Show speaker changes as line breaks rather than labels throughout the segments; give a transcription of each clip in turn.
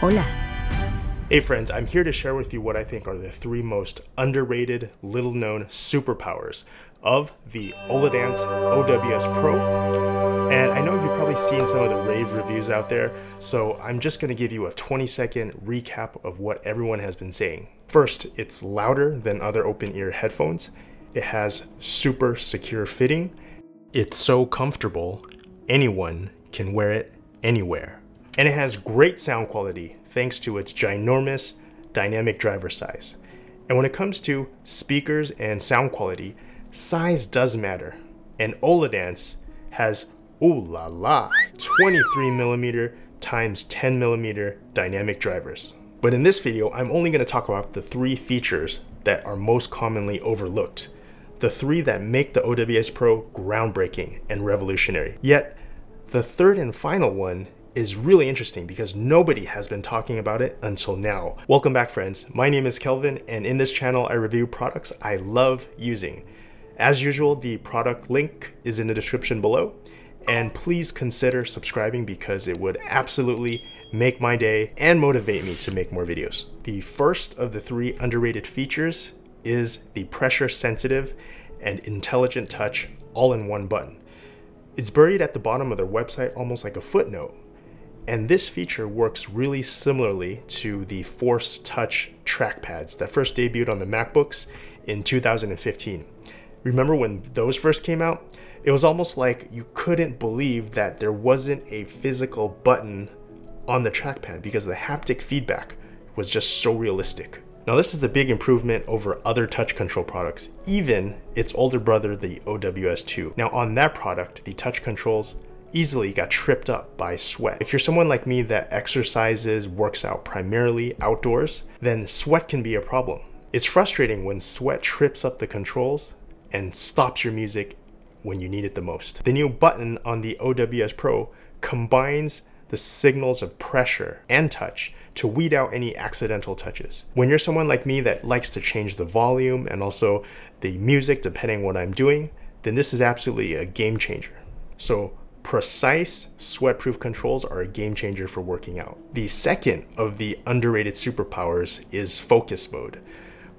Hola.
Hey friends, I'm here to share with you what I think are the three most underrated, little known superpowers of the Oladance OWS Pro. And I know you've probably seen some of the rave reviews out there, so I'm just gonna give you a 20 second recap of what everyone has been saying. First, it's louder than other open ear headphones. It has super secure fitting. It's so comfortable, anyone can wear it anywhere. And it has great sound quality thanks to its ginormous dynamic driver size. And when it comes to speakers and sound quality, size does matter. And Oladance has, ooh la la, 23 millimeter times 10 millimeter dynamic drivers. But in this video, I'm only gonna talk about the three features that are most commonly overlooked. The three that make the OWS Pro groundbreaking and revolutionary. Yet, the third and final one is really interesting because nobody has been talking about it until now. Welcome back friends, my name is Kelvin and in this channel I review products I love using. As usual, the product link is in the description below and please consider subscribing because it would absolutely make my day and motivate me to make more videos. The first of the three underrated features is the pressure sensitive and intelligent touch all in one button. It's buried at the bottom of their website almost like a footnote. And this feature works really similarly to the Force Touch trackpads that first debuted on the MacBooks in 2015. Remember when those first came out? It was almost like you couldn't believe that there wasn't a physical button on the trackpad because the haptic feedback was just so realistic. Now this is a big improvement over other touch control products, even its older brother, the OWS2. Now on that product, the touch controls easily got tripped up by sweat. If you're someone like me that exercises, works out primarily outdoors, then sweat can be a problem. It's frustrating when sweat trips up the controls and stops your music when you need it the most. The new button on the OWS Pro combines the signals of pressure and touch to weed out any accidental touches. When you're someone like me that likes to change the volume and also the music depending what I'm doing, then this is absolutely a game changer. So precise sweat-proof controls are a game changer for working out. The second of the underrated superpowers is focus mode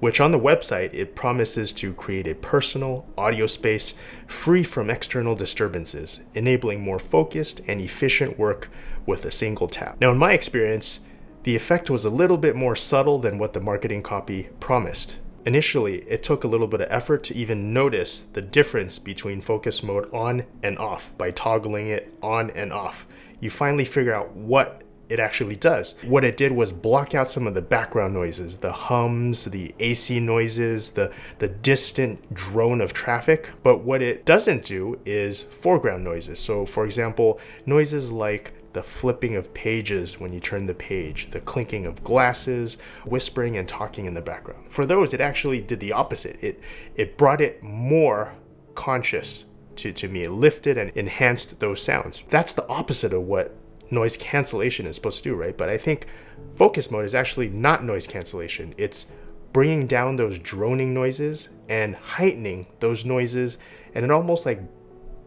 which on the website it promises to create a personal audio space free from external disturbances, enabling more focused and efficient work with a single tap. Now in my experience, the effect was a little bit more subtle than what the marketing copy promised. Initially, it took a little bit of effort to even notice the difference between focus mode on and off by toggling it on and off. You finally figure out what it actually does. What it did was block out some of the background noises, the hums, the AC noises, the, the distant drone of traffic. But what it doesn't do is foreground noises. So for example, noises like the flipping of pages when you turn the page, the clinking of glasses, whispering and talking in the background. For those, it actually did the opposite. It, it brought it more conscious to, to me. It lifted and enhanced those sounds. That's the opposite of what noise cancellation is supposed to do, right? But I think focus mode is actually not noise cancellation. It's bringing down those droning noises and heightening those noises and it almost like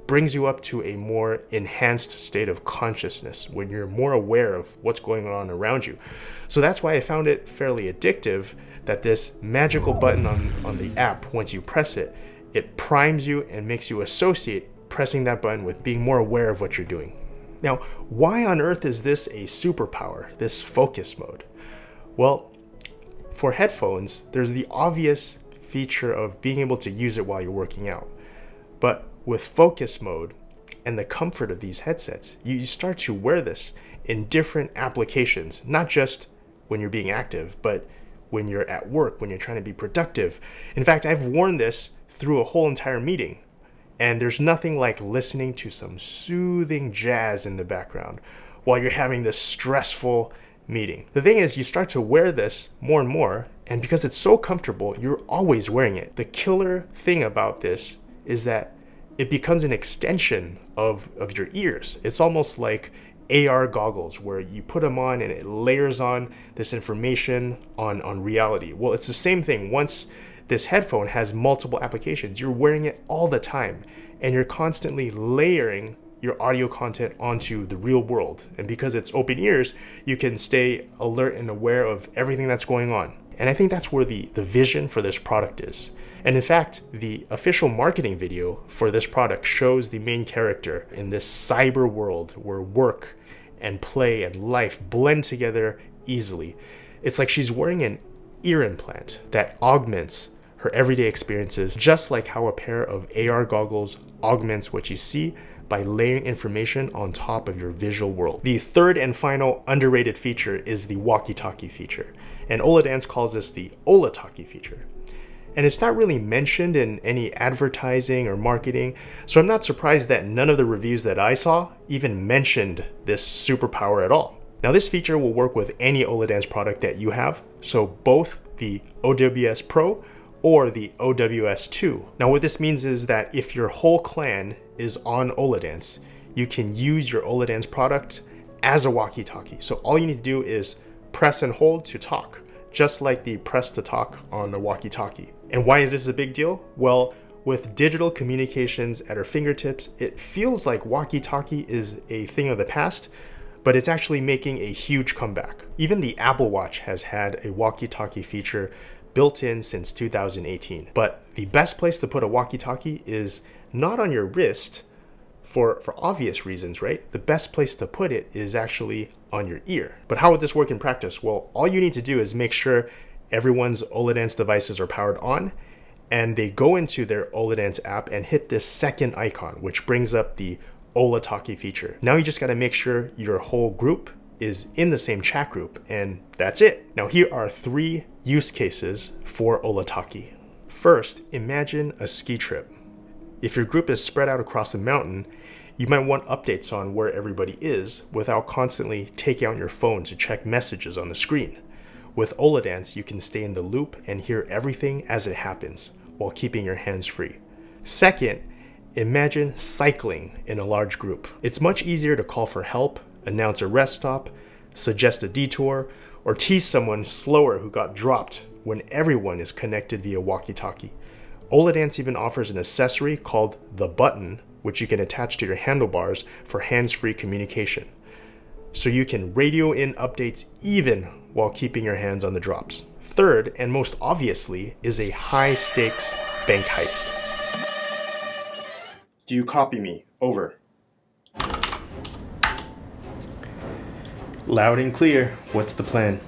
brings you up to a more enhanced state of consciousness when you're more aware of what's going on around you. So that's why I found it fairly addictive that this magical button on, on the app, once you press it, it primes you and makes you associate pressing that button with being more aware of what you're doing. Now, why on earth is this a superpower, this focus mode? Well, for headphones, there's the obvious feature of being able to use it while you're working out. But with focus mode and the comfort of these headsets, you start to wear this in different applications, not just when you're being active, but when you're at work, when you're trying to be productive. In fact, I've worn this through a whole entire meeting and there's nothing like listening to some soothing jazz in the background while you're having this stressful meeting. The thing is, you start to wear this more and more, and because it's so comfortable, you're always wearing it. The killer thing about this is that it becomes an extension of, of your ears. It's almost like AR goggles where you put them on and it layers on this information on, on reality. Well, it's the same thing. Once this headphone has multiple applications. You're wearing it all the time and you're constantly layering your audio content onto the real world. And because it's open ears, you can stay alert and aware of everything that's going on. And I think that's where the, the vision for this product is. And in fact, the official marketing video for this product shows the main character in this cyber world where work and play and life blend together easily. It's like she's wearing an ear implant that augments her everyday experiences, just like how a pair of AR goggles augments what you see by layering information on top of your visual world. The third and final underrated feature is the walkie-talkie feature, and Oladance calls this the Olatalkie feature. And it's not really mentioned in any advertising or marketing, so I'm not surprised that none of the reviews that I saw even mentioned this superpower at all. Now this feature will work with any Oladance product that you have, so both the OWS Pro or the OWS2. Now what this means is that if your whole clan is on Oladance, you can use your Oladance product as a walkie-talkie. So all you need to do is press and hold to talk, just like the press to talk on the walkie-talkie. And why is this a big deal? Well, with digital communications at our fingertips, it feels like walkie-talkie is a thing of the past, but it's actually making a huge comeback. Even the Apple Watch has had a walkie-talkie feature built in since 2018. But the best place to put a walkie-talkie is not on your wrist for, for obvious reasons, right? The best place to put it is actually on your ear. But how would this work in practice? Well, all you need to do is make sure everyone's Oladance devices are powered on and they go into their Oladance app and hit this second icon, which brings up the Olatalkie feature. Now you just gotta make sure your whole group is in the same chat group, and that's it. Now here are three use cases for Olatalkie. First, imagine a ski trip. If your group is spread out across a mountain, you might want updates on where everybody is without constantly taking out your phone to check messages on the screen. With Oladance, you can stay in the loop and hear everything as it happens while keeping your hands free. Second, imagine cycling in a large group. It's much easier to call for help, announce a rest stop, suggest a detour, or tease someone slower who got dropped when everyone is connected via walkie-talkie. Oladance even offers an accessory called the button, which you can attach to your handlebars for hands-free communication. So you can radio in updates even while keeping your hands on the drops. Third, and most obviously, is a high stakes bank heist. Do you copy me? Over. Loud and clear. What's the plan?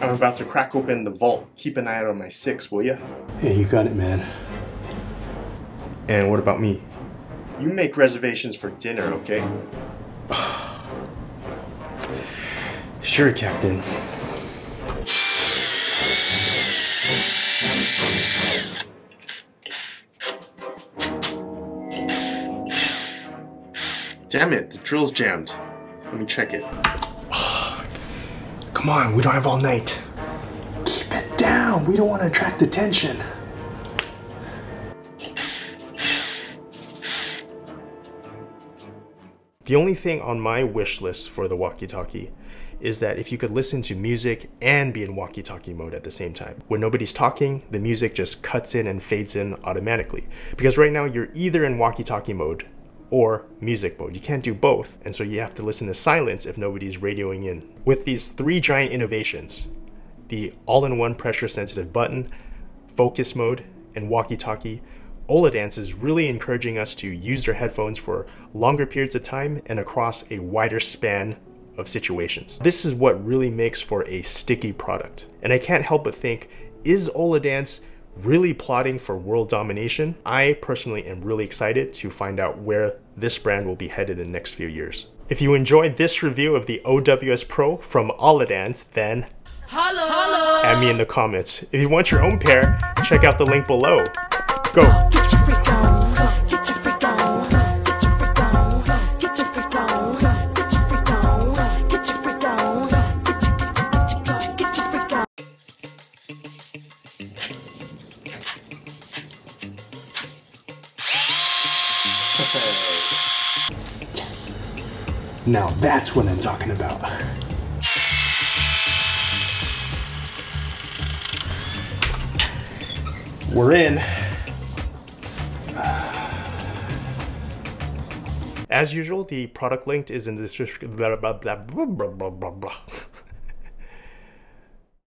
I'm about to crack open the vault. Keep an eye out on my six, will ya?
Hey, you got it, man.
And what about me? You make reservations for dinner, okay? sure, Captain. Damn it, the drill's jammed. Let me check it.
Come on, we don't have all night. Keep it down. We don't want to attract attention.
The only thing on my wish list for the walkie-talkie is that if you could listen to music and be in walkie-talkie mode at the same time. When nobody's talking, the music just cuts in and fades in automatically. Because right now you're either in walkie-talkie mode or music mode. You can't do both, and so you have to listen to silence if nobody's radioing in. With these three giant innovations, the all-in-one pressure-sensitive button, focus mode, and walkie-talkie, Oladance is really encouraging us to use their headphones for longer periods of time and across a wider span of situations. This is what really makes for a sticky product. And I can't help but think, is Oladance really plotting for world domination? I personally am really excited to find out where this brand will be headed in the next few years. If you enjoyed this review of the OWS Pro from Oladance, then
Hello.
add me in the comments. If you want your own pair, check out the link below. Go!
That's what I'm talking about.
We're in. As usual, the product link is in the description.